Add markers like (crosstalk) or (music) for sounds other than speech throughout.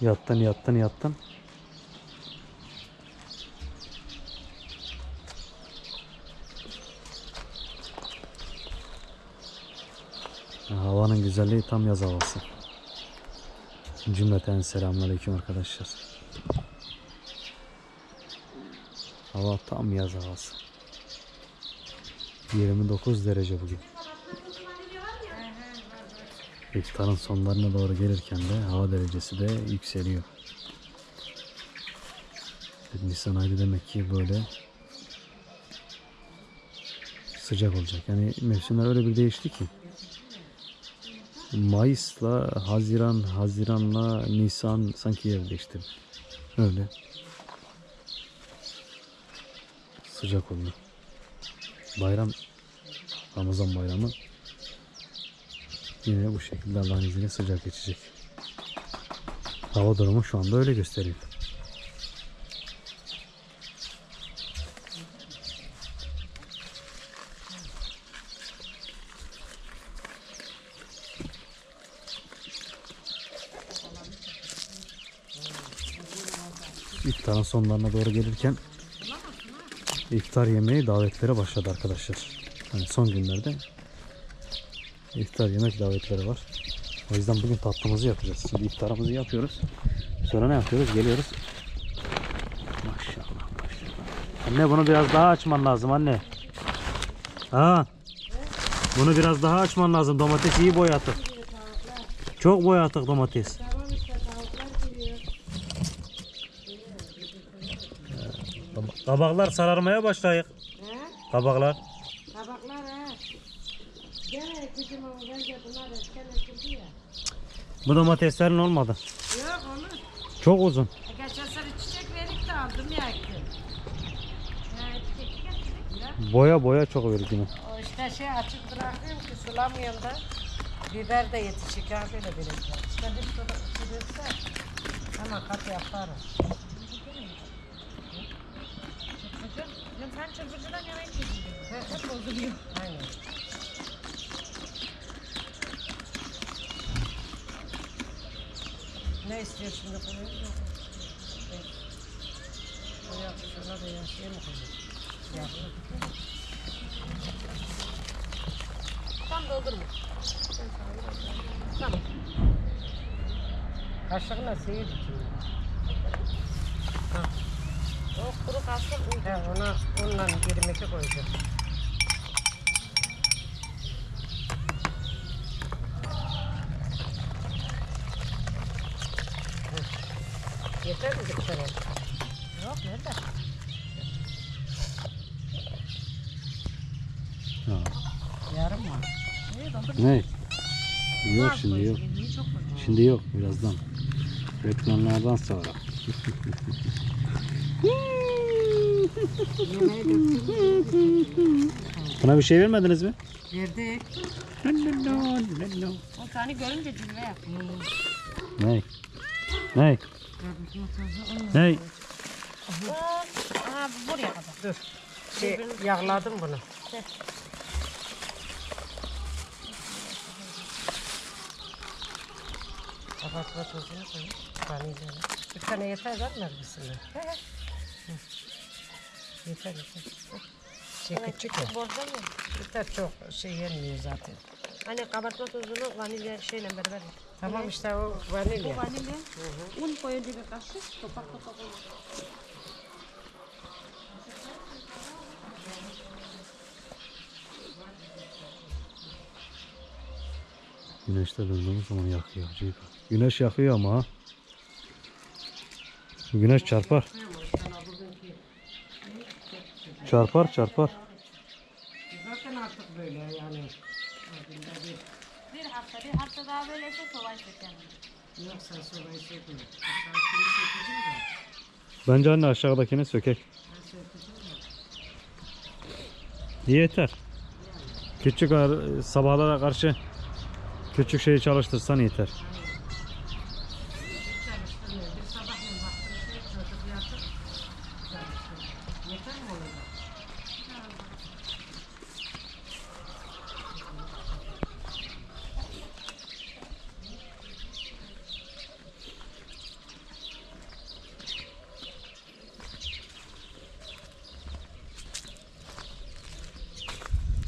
Yattın yattın yattın. Ya, Havanın güzelliği tam yaz havası. Cümleten selamünaleyküm arkadaşlar. Hava tam yaz havası. 29 derece bugün. İftarın sonlarına doğru gelirken de hava derecesi de yükseliyor. Nisan ayı demek ki böyle sıcak olacak. Yani mevsimler öyle bir değişti ki. Mayıs'la Haziran, Haziran'la Nisan sanki yer değiştirdi. Öyle. Sıcak oldu. Bayram, Ramazan bayramı yine bu şekilde Allah'ın izniyle sıcak geçecek. Hava durumu şu anda öyle gösteriyor. İftarın sonlarına doğru gelirken iftar yemeği davetlere başladı arkadaşlar. Yani son günlerde iftar yemek davetleri var. O yüzden bugün tatlımızı yapacağız. Şimdi iftarımızı yapıyoruz. Sonra ne yapıyoruz? Geliyoruz. Maşallah maşallah. Anne bunu biraz daha açman lazım anne. Ha. Bunu biraz daha açman lazım. Domates iyi boyatık. Çok boyatık domates. Kabaklar sararmaya başlayık. Kabaklar. Tabaklar ha. Bunlar ekildi ya. Bu domateslerin olmadı. Yok onu. Çok uzun. E, Geçen sene çiçek verip de aldım ya. Ya getirdik ya. Boya boya çok verdi yine. O işte şey açık bırakıyorum ki sulamıyorum da. Biber de yetişik ha böyle böyle. İşte bir sulu sürürse hemen kat yaparım. Çırpıcı? Sen çırpıcıdan yemek yedin. Hep bozuluyor. Aynen. Ne istiyor şimdi bunu? Buraya şuna da yaşaya mı koyuyor? Yaşaya. Tam doldurma. Tamam. Kaşığına seyir için. Ha. O kuru kalsın. He, ona onunla 22 koyacağım. Bir tane? Yok nerede? Ha. Yarım var. İyi doldur. Ne? Yok şimdi yok. Şimdi yok birazdan. Reklamlardan sonra. Buna bir şey vermediniz mi? Verdik. O tane görünce cilve. Ne? Ne? Ne? Aha buraya kadar. Dur. Şey, yağladım bunu. Kapatma tozunu koy. Vanilyalı. Bir tane yeter he. Hı. Yeter yeter. Küçük ya. Borca mı? Yeter çok şey yenmiyor zaten. Hani kabartma tozunu vanilya şeyle beraber. Tamam işte o vanilya. Vanilya. Un koyunca bir kaşık. Topak topak un. Güneşte döndüğümüz zaman yakıyor. acayip. Güneş yakıyor ama ha. Güneş çarpar. Çarpar çarpar. Zaten artık böyle yani. Bir hafta, bir hafta daha böyleyse soğan çekelim. Yok sen sökeceğim de. Bence anne aşağıdakini sökek. Yeter. Küçük ar- sabahlara karşı Küçük şeyi çalıştırsan yeter.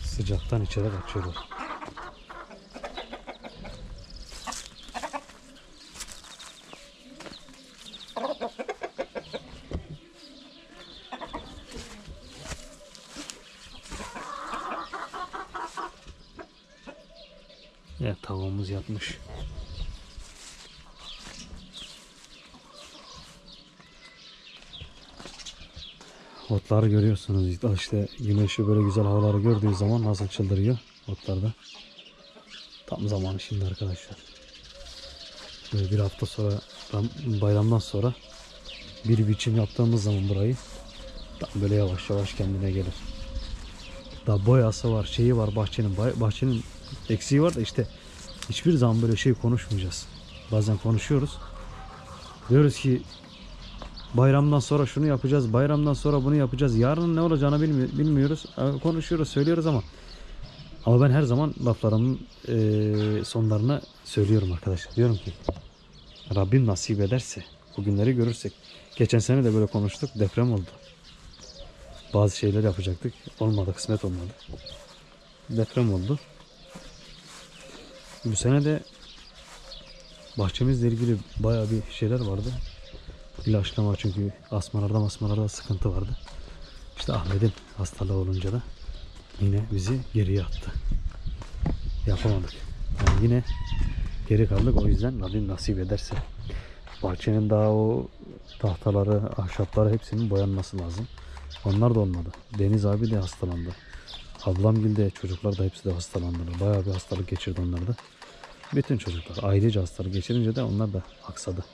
Sıcaktan içeri kaçıyoruz. Otları görüyorsunuz işte, işte güneşi böyle güzel havaları gördüğü zaman nasıl çıldırıyor otlarda. Tam zamanı şimdi arkadaşlar. Böyle bir hafta sonra ram- bayramdan sonra bir biçim yaptığımız zaman burayı tam böyle yavaş yavaş kendine gelir. Daha boyası var, şeyi var bahçenin. Bahçenin eksiği var da işte hiçbir zaman böyle şey konuşmayacağız. Bazen konuşuyoruz. Diyoruz ki bayramdan sonra şunu yapacağız, bayramdan sonra bunu yapacağız. Yarın ne olacağını bilmi- bilmiyoruz. Ee, Konuşuyoruz, söylüyoruz ama ama ben her zaman laflarımın eee, sonlarına söylüyorum arkadaşlar. Diyorum ki Rabbim nasip ederse bugünleri görürsek. Geçen sene de böyle konuştuk. Deprem oldu. Bazı şeyler yapacaktık. Olmadı, kısmet olmadı. Deprem oldu. Bu sene de bahçemizle ilgili bayağı bir şeyler vardı. İlaçlama çünkü asmalarda masmalarda sıkıntı vardı. İşte Ahmet'in hastalığı olunca da yine bizi geriye attı. Yapamadık. Yani yine geri kaldık o yüzden Rabbim nasip ederse. Bahçenin daha o tahtaları, ahşapları hepsinin boyanması lazım. Onlar da olmadı. Deniz abi de hastalandı. Ablam de çocuklar da hepsi de hastalandı. Bayağı bir hastalık geçirdi onlar da. Bütün çocuklar ailece hastalık geçirince de onlar da aksadı.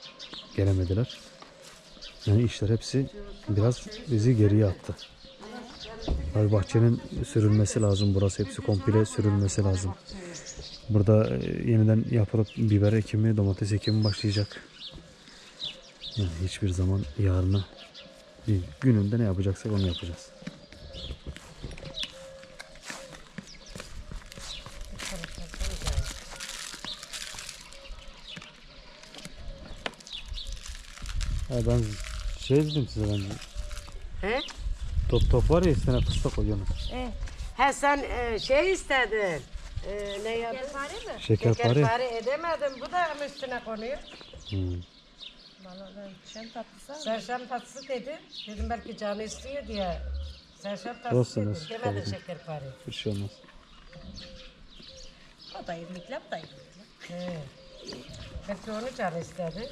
Gelemediler. Yani işler hepsi biraz bizi geriye attı. Abi bahçenin sürülmesi lazım. Burası hepsi komple sürülmesi lazım. Burada e, yeniden yapılıp biber ekimi, domates ekimi başlayacak. Yani hiçbir zaman yarına değil. Gününde ne yapacaksak onu yapacağız. Ha ben şey dedim size ben He? top top var ya üstüne fıstık koyuyorum. E, he sen e, şey istedin. E, ne yaptın? Şekerpare mi? Şekerpare. Şekerpare edemedim. Bu da mı üstüne konuyor? Hmm. Tatlısı. Serşem tatlısı dedi. Dedim belki canı istiyor diye. Serşem tatlısı Olsun, dedi. olsun. Demedi Olsun. şekerpare. Bir şey olmaz. O da irmikle, bu da irmikle. He. Belki onu canı istedi.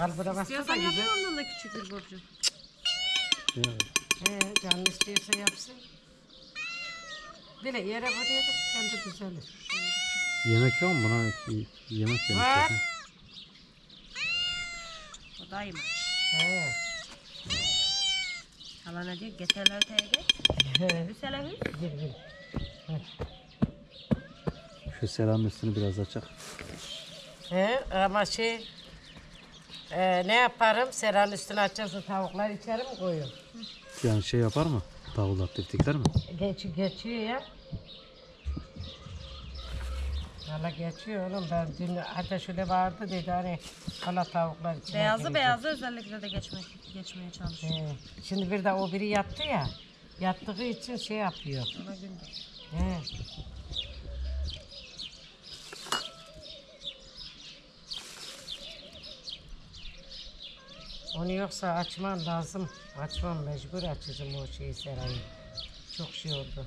Al buna bastı da İstiyorsan güzel. yapayım ondan da küçük bir borcu. Ya, He, canı istiyorsa yapsın. Dile yere buraya da kendi düzelir. yemek yok mu buna? Y- Yemek yemek. Var. zaten. O da yemek. He. Hala ne diyor? Getirler öteye geç. He. Üsele hüs. Gir gir. Şu selamın üstünü biraz açak. He, ama şey e, ne yaparım? Seranın üstüne açarsın tavuklar içeri mi koyuyorum? Yani şey yapar mı? Tavuklar tiftikler mi? Geç, geçiyor ya. Valla geçiyor oğlum. Ben dün hatta şöyle vardı dedi hani hala tavuklar içine Beyazı girecek. beyazı özellikle de geçmek, geçmeye çalışıyor. He. Şimdi bir de o biri yattı ya. Yattığı için şey yapıyor. Ona gündüz. He. Onu yoksa açman lazım. Açmam mecbur açacağım o şeyi serayı. Çok şey oldu.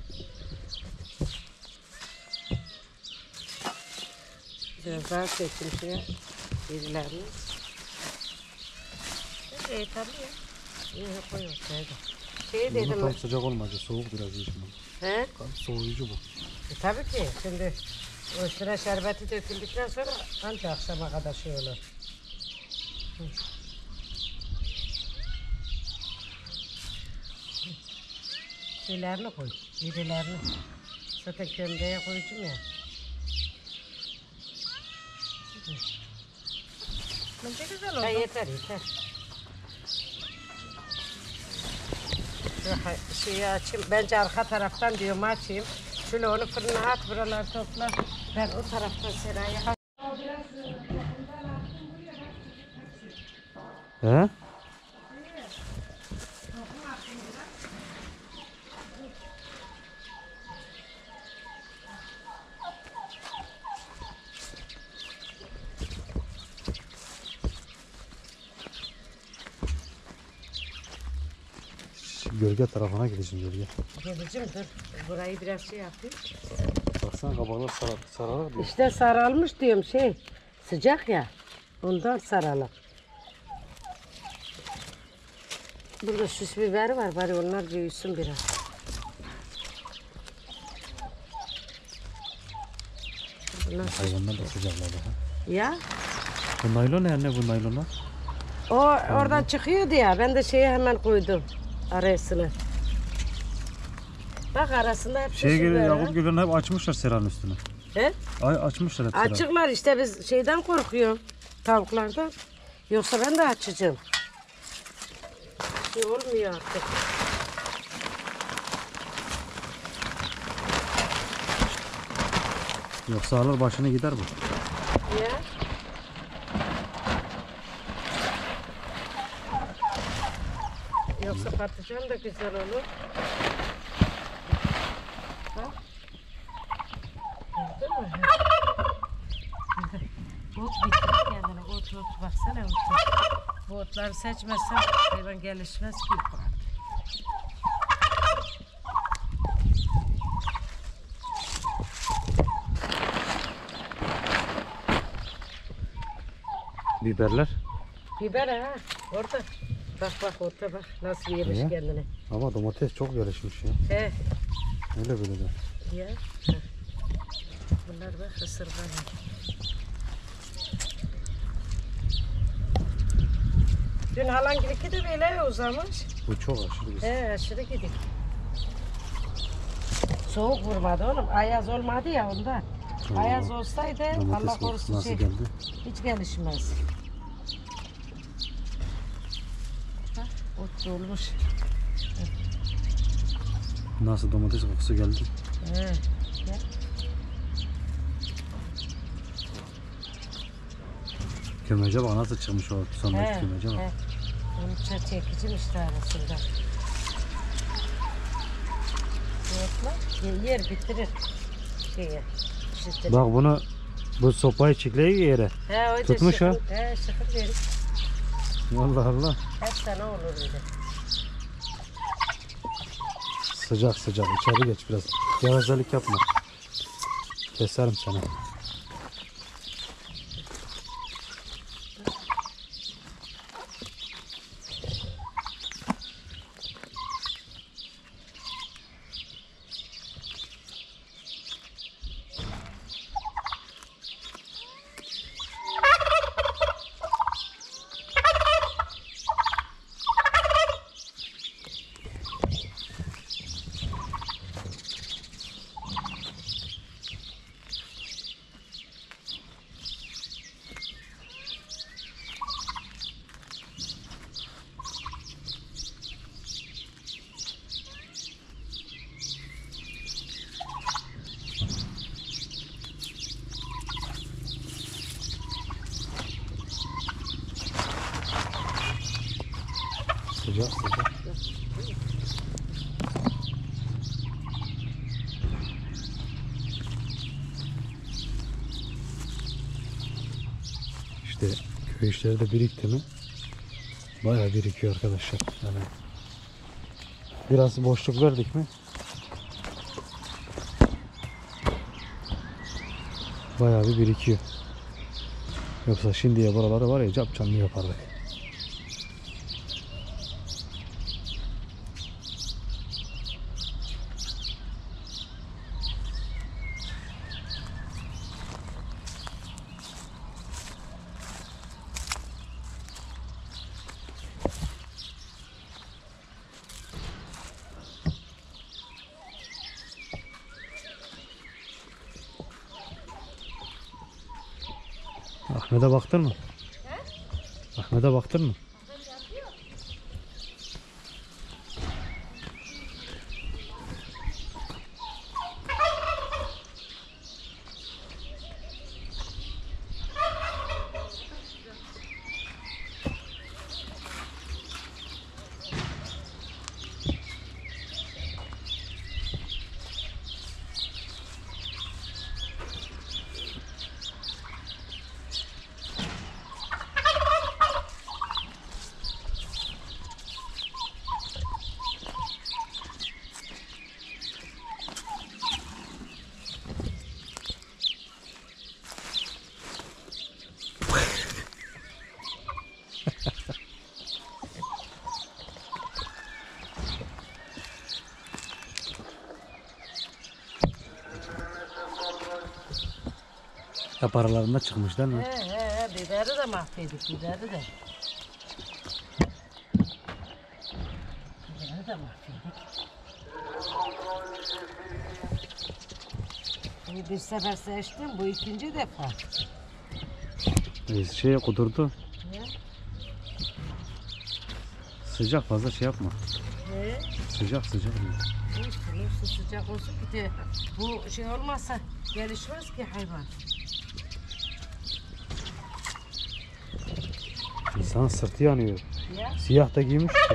Biraz daha çektim şeye. Birilerini. E tabii ya. İyi koy ortaya da. Şey Bunu dedim. tam sıcak olmayacak. Soğuk biraz yiyeceğim. He? Soğuyucu bu. E, tabii ki. Şimdi o üstüne şerbeti döküldükten sonra ancak akşama kadar şey olur. Hı. Şeylerini koy. İrilerini. Zaten kömbeğe koyacağım ya. Bence güzel Ha, oldu. yeter yeter. Ha- şeyi açayım. Bence arka taraftan diyorum açayım. Şöyle onu fırına at buraları topla. Ben o taraftan serayı He? Gölge tarafına gideceğim gölge. Geleceğim dur. Burayı biraz şey yapayım. Baksana kabaklar sarar, sararak diyor. İşte saralmış diyorum şey. Sıcak ya. Ondan saralım. Burada süs biber var. Bari onlar büyüsün biraz. Bunlar Hayvanlar da sıcaklar daha. ya. Bu naylon ne anne bu naylonlar? O oradan çıkıyordu ya. Ben de şeyi hemen koydum. Arasını. Bak arasında hep Şeye göre. Yakup Gölü'nü hep açmışlar seranın üstüne. He? Ay açmışlar hep seranın. Açıklar işte biz şeyden korkuyorum. Tavuklardan. Yoksa ben de açacağım. Şey olmuyor artık. Yoksa alır başını gider bu. Ya. Yoksa patlıcan da güzel olur. Bak. Gördün mü? Ot bitti kendine. Ot ot. Baksana ot. Bu otları seçmezsen hayvan gelişmez ki. Biberler. Biber ha. Orada. Bak bak orada bak. Nasıl yemiş Ya. kendini. Ama domates çok gelişmiş ya. He. Öyle böyle de. Ya. Bunlar bak ısırgan. Dün halangiliki de böyle uzamış. Bu çok aşırı güzel. He aşırı gidik. Soğuk vurmadı oğlum. Ayaz olmadı ya ondan. Ayaz olsaydı Allah Domates kokusu korusun nasıl şey, geldi? hiç gelişmez. Bak ot dolmuş. Nasıl domates kokusu geldi? He. Ya. Kümece bak nasıl çıkmış o sondaki He, kümece bak. he. Onu çek- çekicim işte arasında. Yer bitirir şeyi. Bak bunu bu sopayı çikleyi yere. He, tutmuş ha. şıkır- He şıkır verir. Allah Allah. Hep sana olur öyle. Sıcak sıcak içeri geç biraz. Gevezelik yapma. Keserim seni. Sıcak sıcak. İşte köy işleri de birikti mi? Bayağı birikiyor arkadaşlar. Yani biraz boşluk verdik mi? Bayağı bir birikiyor. Yoksa şimdiye buraları var ya cap canlı yapardık. Kamp aralarında çıkmışlar mı? He he he biberi de mahvettik biberi de. Biberi de mahvettik. Bu bir sefer seçtim bu ikinci defa. Ee, Şey kudurdu. Ne? Sıcak fazla şey yapma. He? Sıcak sıcak. İşte su sıcak olsun ki de bu şey olmazsa gelişmez ki hayvan. İnsanın sırtı yanıyor. Ya. Siyah da giymiş ki.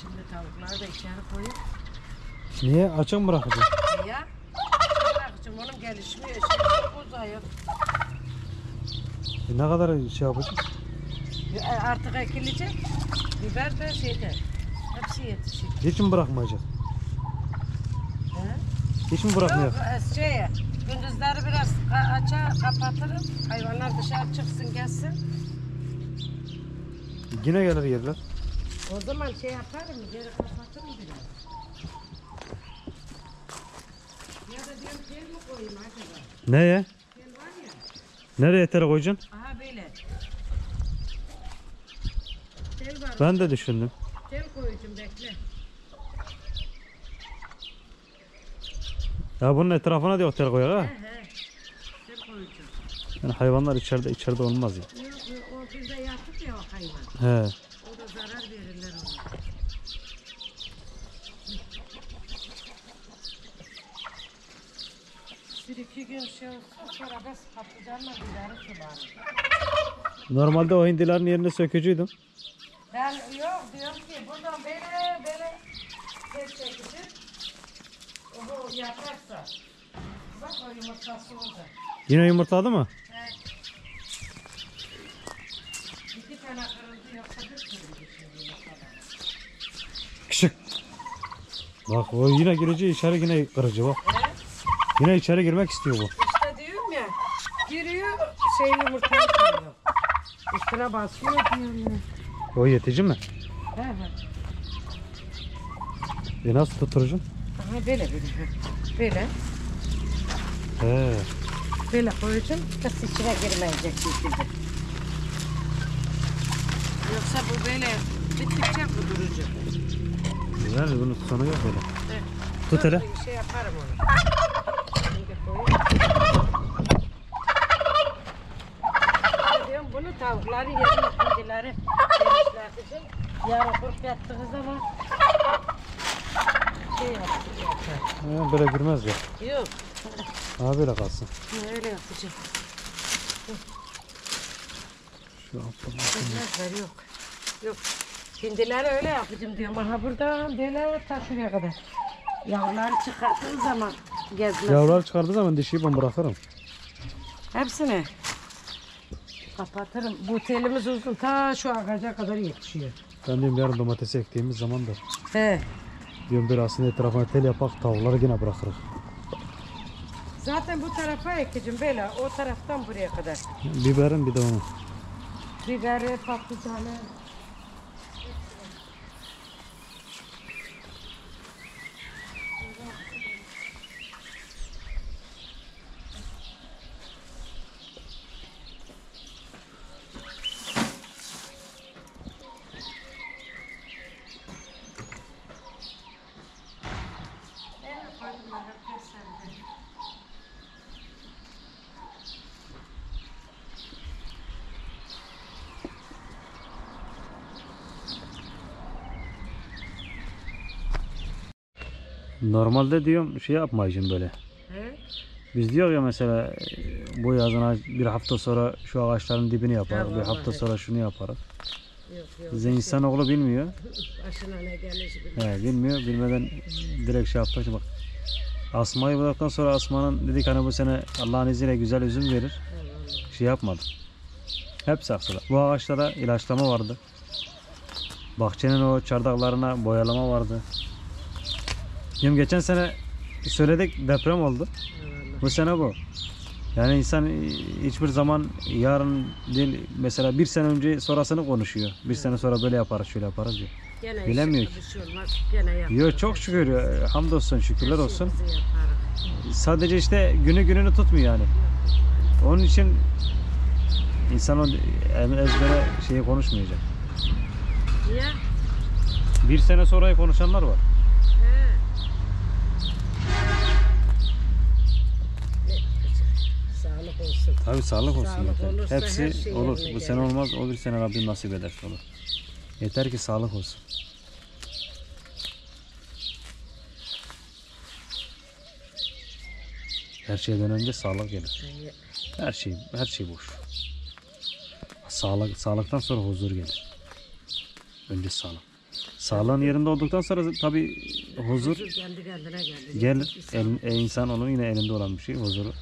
Şimdi tavukları da içeri koyup Niye? Açık mı bırakacaksın? ya. Bırakacağım onun gelişmiyor. Şimdi çok uzayıp. E ne kadar şey yapacağız? Ya, e, Artık ekilecek. Biber de şeyde. Hepsi yetişir. Hiç mi bırakmayacak? Hiç mi bırakmayacak? Yok e, şeye, gündüzleri biraz ka- aça kapatırım. Hayvanlar dışarı çıksın gelsin. Yine gelir yerler. O zaman şey yaparım, geri kapatırım biraz. Ya da diyorum tel mi koyayım acaba? Neye? Tel var ya. Nereye tere koyacaksın? Aha böyle. Tel var. Ben de düşündüm. Tel koyacağım bekle. Ya bunun etrafına diyor tel koyar ha. He he. Koyacağım. Yani hayvanlar içeride içeride olmaz ya. Yok yok o bizde yatık ya o hayvan. He. O da zarar verirler ona. Bir iki gün şey olsa sonra bas patlıcanla biberi sularım. Normalde o hindilerin yerini sökücüydüm. Ben yok diyorum ki buradan böyle böyle ses çekeceğim. O yaparsa. Bak o yumurtası orada. Yine yumurtladı mı? Evet. İki tane kırıldı yoksa bir kırıldı şimdi yumurtalar. Kışık. Bak o yine gireceği içeri yine kırıcı bak. Evet. Yine içeri girmek istiyor bu. İşte diyorum ya giriyor şey yumurtayı koyuyor. Üstüne basıyor diyorum ya. O yetici mi? He he. E nasıl tutturacaksın? Aha böyle böyle. Böyle. He. Böyle koyacağım. Kız içine girmeyecek şekilde. Yoksa bu böyle bittikçe bu duracak. Güzel bunun sonu yok öyle. Evet. Tut hele. Bir şey yaparım onu. Bunu tavukları yerim, hindileri genişleteceğim. Yarın kurt yattığı zaman şey yapacağım. Böyle girmez ya. Yok, Ha böyle kalsın. öyle yapacağım. Şu altta. Bilmezler yok. Yok. Hindileri öyle yapacağım diyorum. Aha buradan böyle ta şuraya kadar. Yavruları çıkarttığı zaman gezmez. Yavrular çıkardığı zaman dişiyi ben bırakırım. Hepsini kapatırım. Bu telimiz uzun. Ta şu ağaca kadar yetişiyor. Ben diyorum yarın domatesi ektiğimiz zaman da He. Diyorum bir aslında etrafına tel yapak tavukları yine bırakırız. Zaten bu tarafa ekeceğim böyle. O taraftan buraya kadar. Biberin bir de onu. Biberi, patlıcanı. Normalde diyorum şey yapmayacağım böyle. He? Biz diyor ya mesela e, bu yazın bir hafta sonra şu ağaçların dibini yaparız. Bir hafta sonra şunu yaparız. Yok yok. Bize insanoğlu bilmiyor. (laughs) Başına ne gelişi bilmem. He, bilmiyor. Bilmeden direkt şey yaptı. Bak Asma'yı bulduktan sonra Asma'nın dedik hani bu sene Allah'ın izniyle güzel üzüm verir. Eyvallah. Şey yapmadı. Hep saksıda. Bu ağaçlara ilaçlama vardı. Bahçenin o çardaklarına boyalama vardı. Şimdi geçen sene söyledik deprem oldu. Eyvallah. Bu sene bu. Yani insan hiçbir zaman yarın değil mesela bir sene önce sonrasını konuşuyor. Bir sene sonra böyle yaparız şöyle yaparız diyor. Gene Bilemiyor Bir şey olmaz. Gene yaparız. Yo çok şükür. Hamdolsun şükürler olsun. Sadece işte günü gününü tutmuyor yani. Onun için insan o ezbere şeyi konuşmayacak. Niye? Bir sene sonra konuşanlar var. Olsun. Tabii sağlık olsun Sağlık yeter. olursa her Hepsi şey olur. Bu sene gelir. olmaz. Olur sene Rabbim nasip ederse olur. Yeter ki sağlık olsun. Her şeyden önce sağlık gelir. Her şey her şey boş. Sağlık sağlıktan sonra huzur gelir. Önce sağlık. Sağlığın yerinde olduktan sonra tabii huzur Huzur kendi kendine geldi. gelir. El, e, insan onun yine elinde olan bir şey huzuru.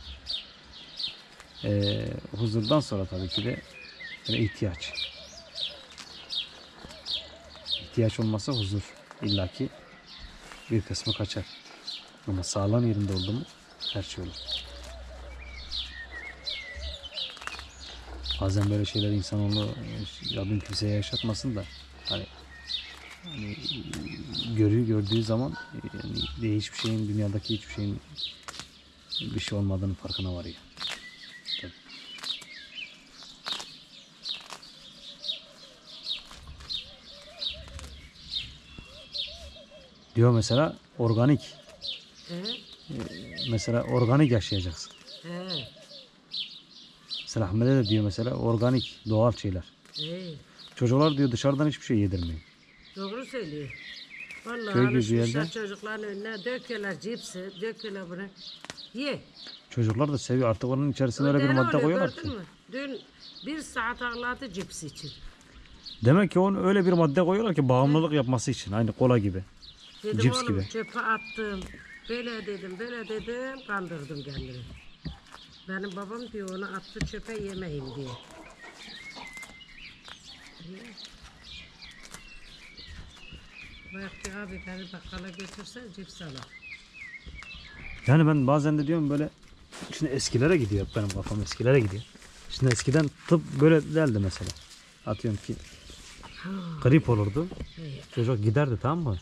Ee, huzurdan sonra tabii ki de böyle ihtiyaç. İhtiyaç olmasa huzur illaki bir kısmı kaçar. Ama sağlam yerinde oldu mu her şey olur. Bazen böyle şeyler insanoğlu e, Rabbim kimseye yaşatmasın da hani, hani görüyor gördüğü zaman e, yani hiçbir şeyin dünyadaki hiçbir şeyin bir şey olmadığını farkına varıyor. Diyor mesela organik. He? Mesela organik yaşayacaksın. He. Mesela Ahmet'e de diyor mesela organik, doğal şeyler. He. Çocuklar diyor dışarıdan hiçbir şey yedirmeyin. Doğru söylüyor. Vallahi Köy gibi alışmışlar yerde. çocukların önüne döküyorlar cipsi, döküyorlar bunu. Ye. Çocuklar da seviyor. Artık onun içerisine öyle bir madde koyuyorlar ki. mü? Dün bir saat ağladı cips için. Demek ki onu öyle bir madde koyuyorlar ki bağımlılık yapması için. Aynı kola gibi. Dedim Cips oğlum gibi. çöpe attım. Böyle dedim, böyle dedim. Kandırdım kendimi. Benim babam diyor onu attı çöpe yemeyin diye. Bak ki abi beni bakkala götürsen cips alalım. Yani ben bazen de diyorum böyle şimdi eskilere gidiyor hep benim kafam eskilere gidiyor. Şimdi eskiden tıp böyle değildi mesela. Atıyorum ki grip olurdu. Çocuk giderdi tamam mı?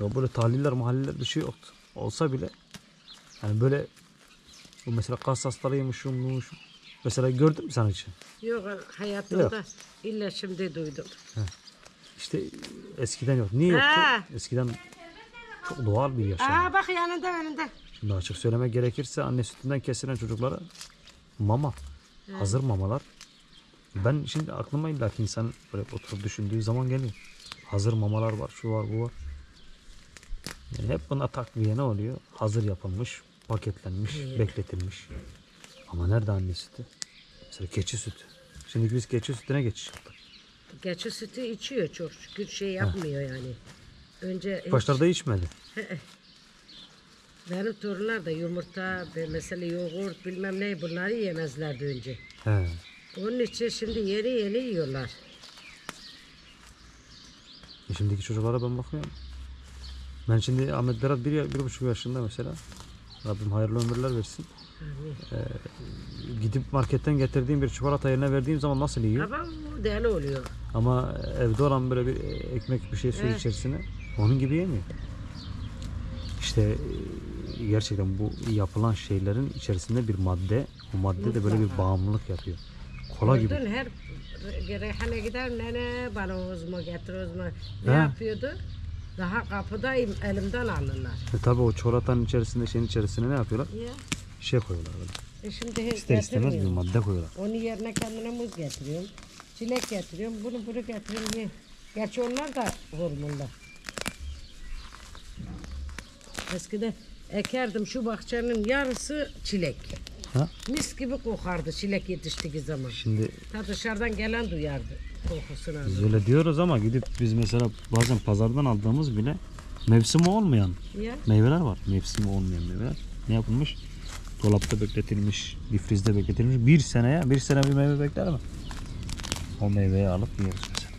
Ya böyle tahliller mahalleler bir şey yoktu. Olsa bile yani böyle bu mesela kas hastalığıymış şunmuş. Mesela gördün mü sen hiç? Yok hayatımda illa şimdi duydum. İşte eskiden yok. Niye yoktu? Ha. Eskiden çok doğal bir yaşam. Aa bak yanında önünde. Şimdi açık söylemek gerekirse anne sütünden kesilen çocuklara mama, hazır mamalar. Ben şimdi aklıma illa ki insan böyle oturup düşündüğü zaman geliyor. Hazır mamalar var, şu var, bu var. Yani hep buna takviye ne oluyor? Hazır yapılmış, paketlenmiş, bekletilmiş. Ama nerede anne sütü? Mesela keçi sütü. Şimdi biz keçi sütüne geçiş yaptık. Geçi sütü içiyor çok şükür şey yapmıyor yani. Önce hiç- Başlarda içmedi. benim torunlar da yumurta, ve mesela yoğurt bilmem ne bunları yemezlerdi önce. He. Onun için şimdi yeni yeni yiyorlar. E Şimdiki çocuklara ben bakıyorum. Ben şimdi Ahmet Berat bir, bir buçuk yaşında mesela. Rabbim hayırlı ömürler versin. Ee, gidip marketten getirdiğim bir çikolata yerine verdiğim zaman nasıl yiyor? Ama bu deli oluyor. Ama evde olan böyle bir ekmek bir şey suyu Evet. içerisine onun gibi yemiyor. İşte e, gerçekten bu yapılan şeylerin içerisinde bir madde, o madde de böyle bir bağımlılık yapıyor. Kola gibi. Gördün her reyhane gider nene bana uzma getir uzma. Ne Ha. yapıyordu? Daha kapıdayım elimden alırlar. E tabi o çikolatanın içerisinde şeyin içerisine ne yapıyorlar? Ya. Şey koyuyorlar böyle. E şimdi hiç İster istemez bir getirmiyorum. madde koyuyorlar. Onun yerine kendine muz getiriyorum. Çilek getiriyorum. Bunu bunu getiriyorum. Ye. Gerçi onlar da hormonlu. Eskiden ekerdim şu bahçenin yarısı çilek. Ha? Mis gibi kokardı çilek yetiştiği zaman. Şimdi Ta dışarıdan gelen duyardı kokusunu. Biz öyle diyoruz ama gidip biz mesela bazen pazardan aldığımız bile mevsimi olmayan Ya. meyveler var. Mevsimi olmayan meyveler. Ne yapılmış? Dolapta bekletilmiş, difrizde bekletilmiş. Bir seneye, bir sene bir meyve bekler mi? O meyveyi alıp yiyoruz mesela.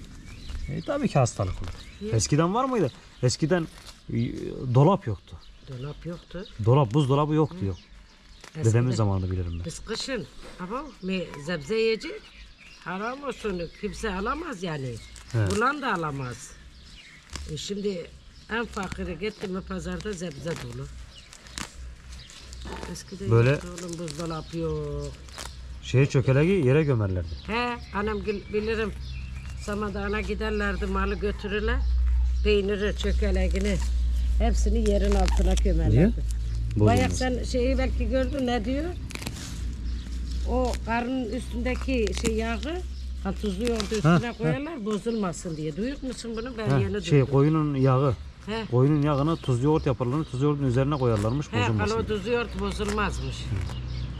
E, tabii ki hastalık olur. Eskiden var mıydı? Eskiden e, dolap yoktu. Dolap yoktu. Dolap, buzdolabı yoktu yok. Eskiden Dedemin zamanında bilirim ben. Biz kışın ama me, zebze yiyecek. Haram olsun kimse alamaz yani. He. Bulan da alamaz. E şimdi en fakiri gitti mi pazarda zebze dolu. Eskiden Böyle- yoktu oğlum buzdolabı yok. Şeye çökeleği yere gömerlerdi. He anam bilirim. Samadağına giderlerdi malı götürürler. Peyniri, çökeleğini hepsini yerin altına gömerlerdi. Niye? Bayak Bozulmaz. sen şeyi belki gördün ne diyor? O karnın üstündeki şey yağı ha, tuzlu yoğurdu üstüne ha. koyarlar bozulmasın diye. Duyuyor musun bunu? Ben Ha, yeni şey duydum. koyunun yağı. He. Koyunun yağını tuzlu yoğurt yaparlarını tuzlu yoğurdun üzerine koyarlarmış He, bozulmasın. kalo tuzlu yoğurt bozulmazmış.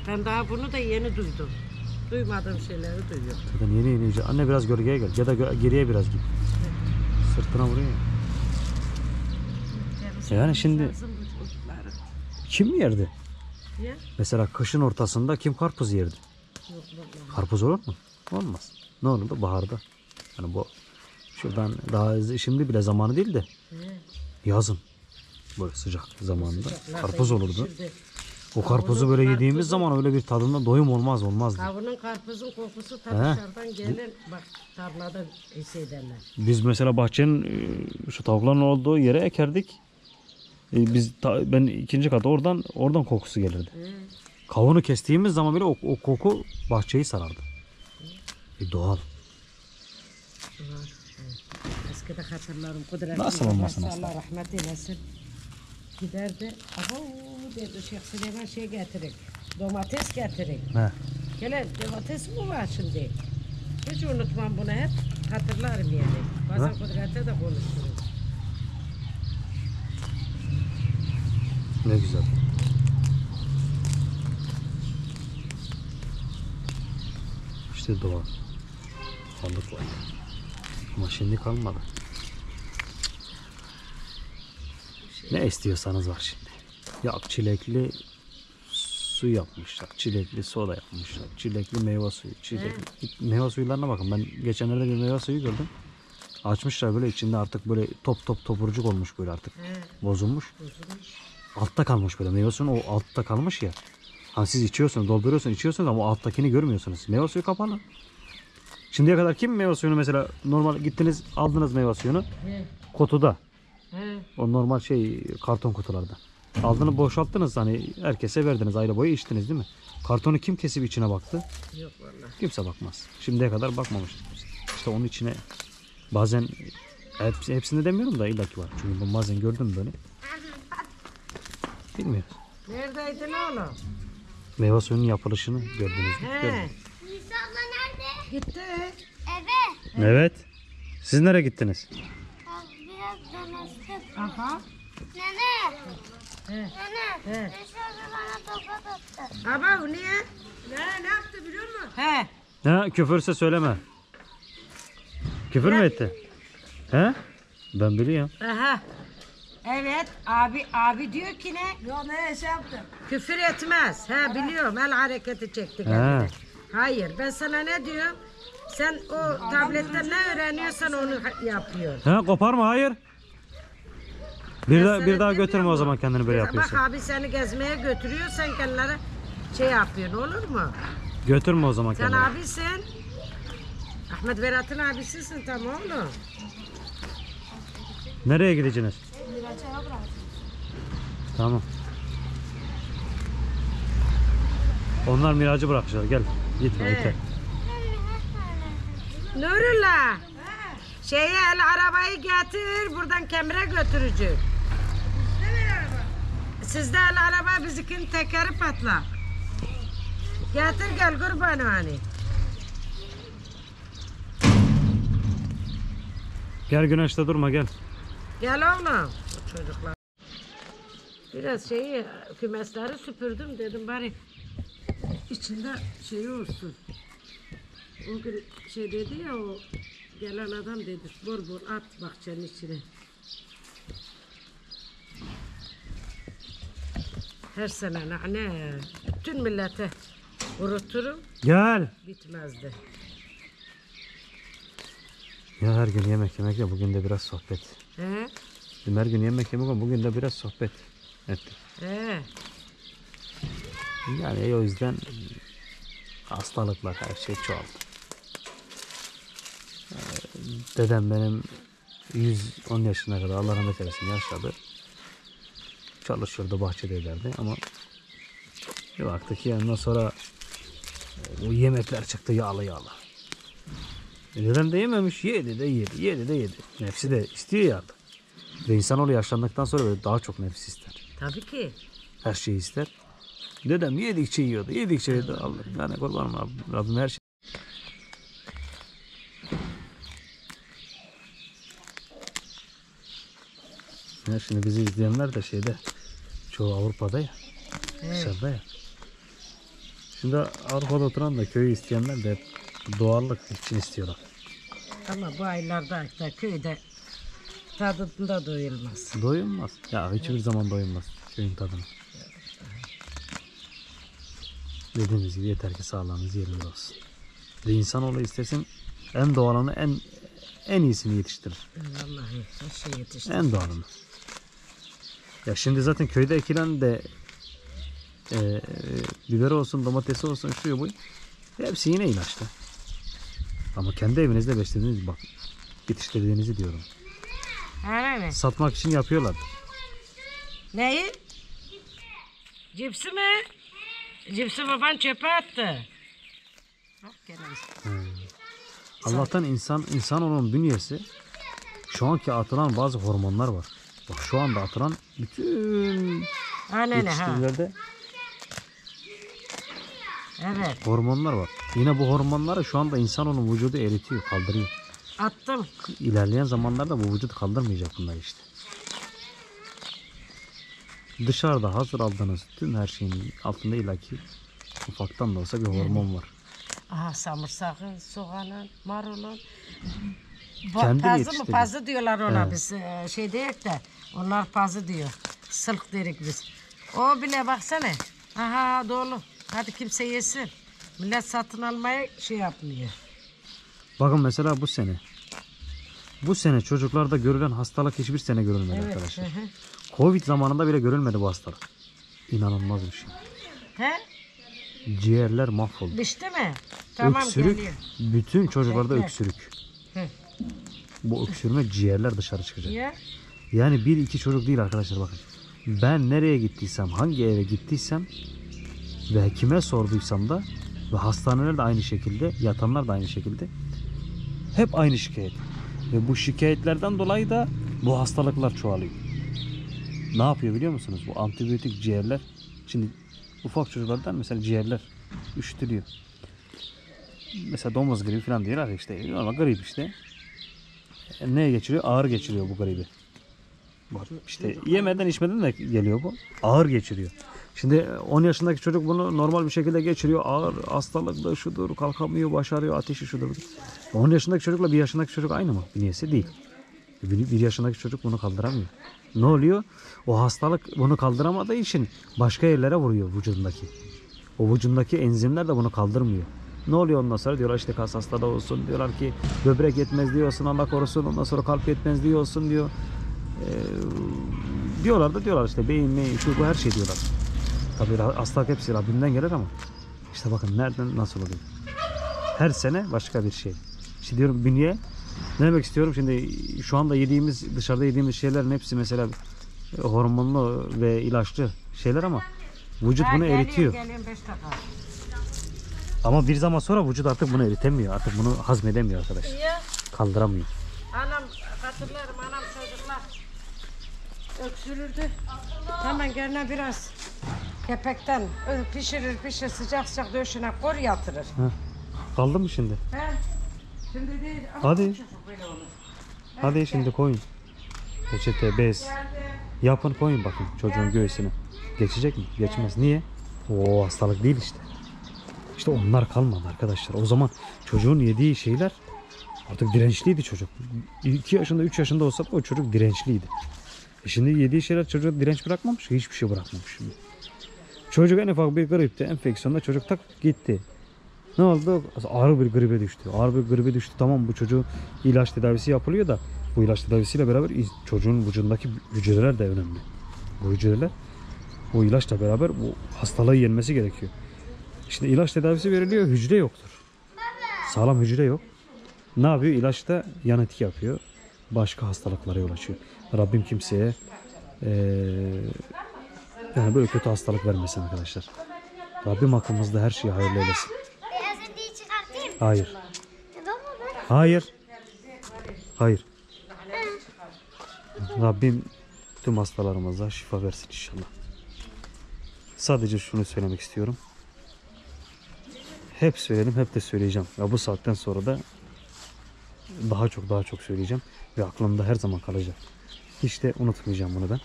Ben daha bunu da yeni duydum. Duymadığım şeyleri duyuyorum. Zaten yeni yeni. Anne biraz gölgeye gel ya da geriye biraz git. Sırtına vuruyor ya. Yani şimdi-. Kim mi yerdi? Ya? Mesela kışın ortasında kim karpuz yerdi? Yok. Karpuz olur mu? Olmaz. Ne olur da baharda. Yani bu şuradan daha şimdi bile zamanı değil de yazın böyle sıcak zamanında karpuz olurdu. O karpuzu böyle yediğimiz karpuzu- zaman öyle bir tadında doyum olmaz olmazdı. Kavunun karpuzun kokusu ta He. dışarıdan gelir. Bak tarlada hissederler. Biz mesela bahçenin e, şu tavukların olduğu yere ekerdik. E, Biz ta- ben ikinci kat oradan oradan kokusu gelirdi. He. Kavunu kestiğimiz zaman bile o, o koku bahçeyi sarardı. E, doğal. Eskide hatırlarım. Kudret Nasıl olmasın aslında? Allah rahmet eylesin. Giderdi. Abo dedi Şeyh Süleyman şey getirin. Domates getirin. He. Gelen domates mi var şimdi? Hiç unutmam bunu hep. Hatırlarım yani. Bazen Kudret'e de konuşurum. Ne güzel. İşte doğal. Varlık var. Ama şimdi kalmadı. Ne istiyorsanız var şimdi. Ya çilekli su yapmışlar. Çilekli soda yapmışlar. Çilekli meyve suyu. Çilekli. Meyve suyularına bakın. Ben geçenlerde bir meyve suyu gördüm. Açmışlar böyle içinde artık böyle top top topurcuk olmuş böyle artık. He. Bozulmuş. Bozulmuş. Altta kalmış böyle meyve o altta kalmış ya. Hani siz içiyorsunuz, dolduruyorsunuz, içiyorsunuz ama o alttakini görmüyorsunuz. Meyve suyu kapalı. Şimdiye kadar kim meyve suyunu mesela normal gittiniz aldınız meyve suyunu He. kutuda. He. O normal şey karton kutularda. Aldınız boşalttınız hani herkese verdiniz ayrı boyu içtiniz değil mi? Kartonu kim kesip içine baktı? Yok vallahi. Kimse bakmaz. Şimdiye kadar bakmamıştır. İşte onun içine bazen hepsi, hepsinde demiyorum da illaki var. Çünkü bazen gördüm böyle. Bilmiyoruz. Neredeydin oğlum? Meyve suyunun yapılışını gördünüz mü? He. Nisa abla nerede? Gitti. Eve. Evet. Siz nereye gittiniz? Biraz dolaştık. Aha. Nene. He. Nene. He. Nisa abla bana tokat attı. Ama bu niye? Ne, ne yaptı biliyor musun? He. Ha, küfürse söyleme. Küfür mü etti? He? Ben biliyorum. Aha. Evet abi abi diyor ki ne? Yok ne şey yaptım? Küfür etmez. He biliyorum el hareketi çekti kendine. Hayır ben sana ne diyorum? Sen o tabletten ne öğreniyorsan onu ha- yapıyor. Ha, koparma hayır. Bir, daha, sana bir daha demiyor götürme o mu? zaman kendini böyle Bak yapıyorsun. abi seni gezmeye götürüyor sen kendileri şey yapıyorsun olur mu? Götürme o zaman Sen kendini. abisin. Ahmet Berat'ın abisisin tamam oğlum. Nereye gideceksiniz? Tamam. Onlar miracı bırakacaklar. Gel. Gitme He. yeter. Nurullah. Şeye el arabayı getir buradan kemire götürücü. Sizde el araba bizimkinin tekeri patla. Getir gel kurban hani. Gel güneşte durma gel. Gel oğlum. Çocuklar. Biraz şeyi kümesleri süpürdüm dedim bari içinde şey olsun. O gün şey dedi ya o gelen adam dedi bol bol at bahçenin içine. Her sene nane bütün millete unuturum Gel. bitmezdi. Ya her gün yemek yemek ya bugün de biraz sohbet. He? Dedim her gün yemek yemek ama bugün de biraz sohbet ettik. He. Yani o yüzden hastalıklar her şey çoğaldı. Ee, Dedem benim 110 yaşına kadar Allah rahmet eylesin yaşadı. Çalışıyordu bahçede ederdi ama bir baktık ki ondan sonra e, o yemekler çıktı yağlı yağlı. E Dedem de yememiş yedi de yedi yedi de yedi. Nefsi de istiyor ya. Ve insanoğlu yaşlandıktan sonra böyle daha çok nefis ister. Tabii ki. Her şeyi ister. Dedem yedikçe yiyordu. Yedikçe yiyordu. Allah yani kurbanım Rabbim, Rabbim her şey. Ya şimdi bizi izleyenler de şeyde çoğu Avrupa'da ya. Dışarıda ya. Şimdi Avrupa'da oturan da köyü isteyenler de doğallık için istiyorlar. Ama bu aylarda da köyde tadında doyulmaz. Doyulmaz. Ya hiçbir zaman doyulmaz köyün tadına. Dediğimiz gibi yeter ki sağlığınız yerinde olsun. Ve insanoğlu istesin en doğalanı en en iyisini yetiştirir. Vallahi her şey yetişti. En doğalını. Ya şimdi zaten köyde ekilen de e, biber olsun, domatesi olsun, şu bu. Hepsi yine ilaçlı. Ama kendi evinizde beslediğiniz bak yetiştirdiğinizi diyorum. Öyle mi? Satmak için yapıyorlar. Neyi? Cipsi mi? Cipsi baban çöpe attı. Bak gene Allah'tan insan insanoğlunun bünyesi şu anki atılan bazı hormonlar var. Bak şu anda atılan bütün Aynen yetiştirilerde Evet. hormonlar var. Yine bu hormonları şu anda insanoğlunun vücudu eritiyor, kaldırıyor. Attım. İlerleyen zamanlarda bu vücut kaldırmayacak bunlar işte. Dışarıda hazır aldığınız tüm her şeyin altında ilaki ufaktan da olsa bir hormon var. Aha samırsakın, soğanın, marulun. Kendi pazı mı? Pazı diyorlar ona Evet. biz. e, Şey diyek de onlar pazı diyor. Sılk derik biz. O bile baksana. Aha dolu. Hadi kimse yesin. Millet satın almaya şey yapmıyor. Bakın mesela bu sene. Bu sene çocuklarda görülen hastalık hiçbir sene görülmedi Evet. arkadaşlar. hı hı. Covid zamanında bile görülmedi bu hastalık. İnanılmaz bir şey. He? Ciğerler mahvoldu. Biçti mi? Tamam öksürük, geliyor. bütün çocuklarda Bekle. öksürük. Hı. Bu öksürme ciğerler dışarı çıkacak. Ya. Yani bir iki çocuk değil arkadaşlar bakın. Ben nereye gittiysem, hangi eve gittiysem ve kime sorduysam da ve hastaneler de aynı şekilde, yatanlar da aynı şekilde hep aynı şikayet. Ve bu şikayetlerden dolayı da bu hastalıklar çoğalıyor. Ne yapıyor biliyor musunuz? Bu antibiyotik ciğerler. Şimdi ufak çocuklardan mesela ciğerler üşütülüyor. Mesela domuz gribi falan diyorlar işte. Normal grip işte. E, neye geçiriyor? Ağır geçiriyor bu gribi. Bak işte yemeden içmeden de geliyor bu. Ağır geçiriyor. Şimdi 10 yaşındaki çocuk bunu normal bir şekilde geçiriyor. Ağır hastalıklı şudur, kalkamıyor, başarıyor, ateşi şudur. budur. 10 yaşındaki çocukla 1 yaşındaki çocuk aynı mı? Bünyesi değil. Bir, bir yaşındaki çocuk bunu kaldıramıyor. Ne oluyor? O hastalık bunu kaldıramadığı için başka yerlere vuruyor vücudundaki. O vücudundaki enzimler de bunu kaldırmıyor. Ne oluyor ondan sonra diyorlar işte kas hastalığı olsun diyorlar ki böbrek yetmez diyorsun Allah korusun ondan sonra kalp yetmez diyorsun diyor. Ee, diyorlar da diyorlar işte beyin meyin şu bu her şey diyorlar. Tabii hastalık hepsi Rabbimden gelir ama işte bakın nereden nasıl oluyor. Her sene başka bir şey. İşte diyorum bünye ne demek istiyorum şimdi şu anda yediğimiz dışarıda yediğimiz şeylerin hepsi mesela e, hormonlu ve ilaçlı şeyler ama vücut Ha, bunu geliyor, eritiyor. Geliyorum 5 dakika. Ama bir zaman sonra vücut artık bunu eritemiyor. Artık bunu hazmedemiyor arkadaş. Kaldıramıyor. Anam hatırlarım anam öksürürdü. Hemen gene biraz kepekten pişirir pişirir sıcak sıcak döşüne kor yatırır. Kaldı mı şimdi? He? Şimdi değil. ama Hadi. çocuk böyle olur. Hadi şimdi koyun. Peçete, bez. Yapın koyun bakın çocuğun göğsüne. Geçecek mi? Geçmez. Niye? O hastalık değil işte. İşte onlar kalmadı arkadaşlar. O zaman çocuğun yediği şeyler artık dirençliydi çocuk. 2 yaşında 3 yaşında olsa da o çocuk dirençliydi. Şimdi yediği şeyler çocuğa direnç bırakmamış. Hiçbir şey bırakmamış şimdi. Çocuk en ufak bir gripte, enfeksiyonda çocuk tak gitti. Ne oldu? Ağır bir gribe düştü. Ağır bir gribe düştü. Tamam bu çocuğun ilaç tedavisi yapılıyor da bu ilaç tedavisiyle beraber çocuğun vücudundaki hücreler de önemli. Bu hücreler bu ilaçla beraber bu hastalığı yenmesi gerekiyor. Şimdi ilaç tedavisi veriliyor, hücre yoktur. Sağlam hücre yok. Ne yapıyor? İlaç da yan etki yapıyor. başka hastalıklara yol açıyor. Rabbim kimseye eee, yani böyle kötü hastalık vermesin arkadaşlar. Rabbim hakkımızda her şeyi hayırlı eylesin. Hayır. E ben. Hayır. Hayır. Rabbim tüm hastalarımıza şifa versin inşallah. Sadece şunu söylemek istiyorum. Hep söyledim, hep de söyleyeceğim. Ve bu saatten sonra da daha çok daha çok söyleyeceğim. Ve aklımda her zaman kalacak. Hiç de unutmayacağım bunu ben.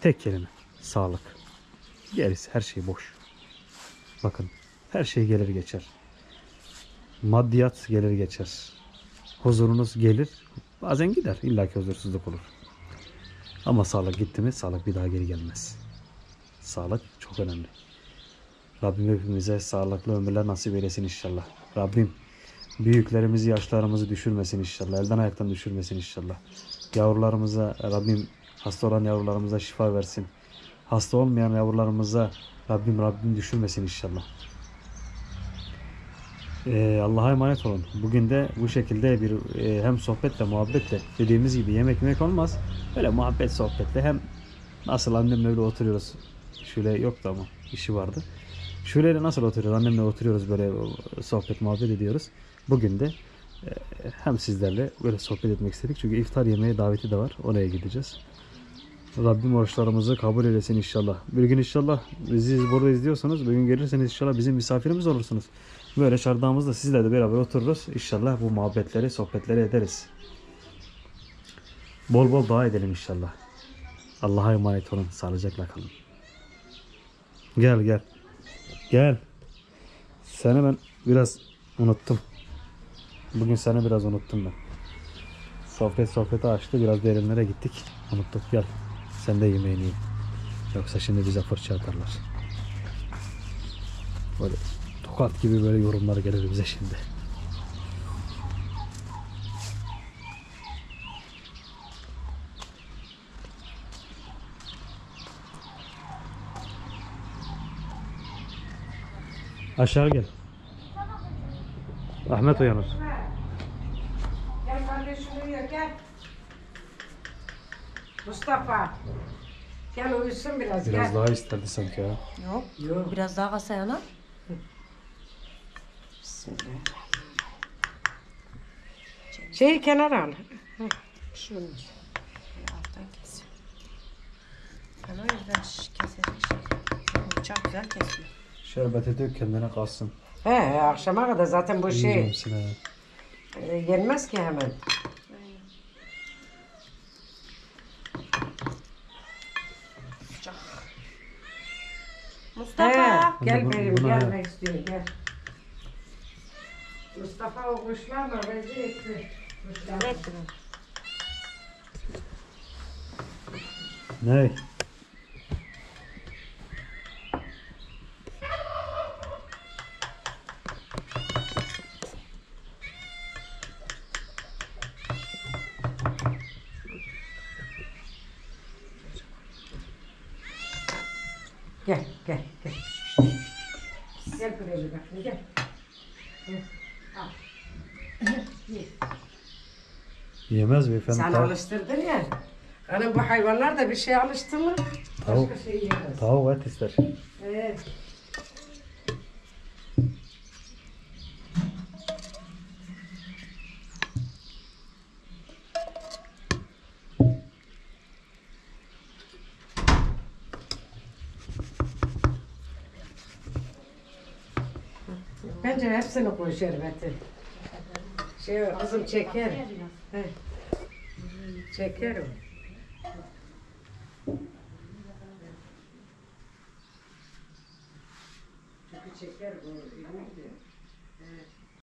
Tek kelime. Sağlık. Gerisi her şey boş. Bakın her şey gelir geçer. Maddiyat gelir geçer. Huzurunuz gelir. Bazen gider. İlla ki huzursuzluk olur. Ama sağlık gitti mi sağlık bir daha geri gelmez. Sağlık çok önemli. Rabbim hepimize sağlıklı ömürler nasip eylesin inşallah. Rabbim büyüklerimizi, yaşlarımızı düşürmesin inşallah. Elden ayaktan düşürmesin inşallah. Yavrularımıza Rabbim hasta olan yavrularımıza şifa versin. Hasta olmayan yavrularımıza Rabbim Rabbim düşürmesin inşallah. Ee, Allah'a emanet olun. Bugün de bu şekilde bir e, hem sohbetle muhabbetle dediğimiz gibi yemek yemek olmaz. Böyle muhabbet sohbetle hem nasıl annemle öyle oturuyoruz. Şöyle yoktu ama işi vardı. Şöyle nasıl oturuyoruz? Annemle oturuyoruz böyle sohbet muhabbet ediyoruz. Bugün de hem sizlerle böyle sohbet etmek istedik. Çünkü iftar yemeği daveti de var. Oraya gideceğiz. Rabbim oruçlarımızı kabul eylesin inşallah. Bir gün inşallah bizi burada izliyorsanız bir gün gelirseniz inşallah bizim misafirimiz olursunuz. Böyle çardağımızda sizle de beraber otururuz. İnşallah bu muhabbetleri, sohbetleri ederiz. Bol bol dua edelim inşallah. Allah'a emanet olun. Sağlıcakla kalın. Gel gel. Gel. Seni ben biraz unuttum. Bugün seni biraz unuttum ben. Sohbet sohbeti açtı. Biraz derinlere gittik. Unuttuk. Gel. Sen de yemeğini ye. Yoksa şimdi bize fırça atarlar. Böyle tokat gibi böyle yorumlar gelir bize şimdi. Aşağı gel. Ahmet uyanır. Gel kardeşim uyuyor gel. Mustafa. Gel uyusun biraz, Biraz gel. daha isterdi sanki ya. Yok. Yok. Biraz daha kalsa yana. Şeyi kenara al. Heh, Şunu. Alttan kesiyor. Ben o yüzden şey. Bıçak güzel kesiyor. Şerbeti dök kendine kalsın. He, he, akşama kadar zaten bu şey Yiyeceğim seni. e, yenmez ki hemen. Mustafa. He, gel Bunu- benim bunu- gelmek istiyor gel. Mustafa o kuşlarla rezil etti. Kuşlar. Ne? Gel gel gel. Gel buraya bir bakayım gel. Hı, al. Ye. Yemez beyefendi. Sen Tav- alıştırdın ya. Hani bu hayvanlar da bir şey alıştı mı Tavuk. başka şey yemez. Tavuk et ister. Evet. Bence hepsini koy şerbeti. Şey kızım çeker. He. Çeker o.